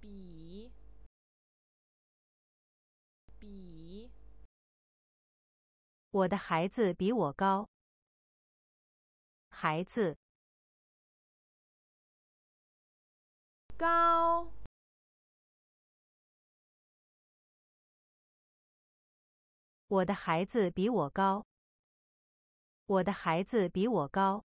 比比我的孩子比我高。孩子，高我的孩子比我高。我的孩子比我高。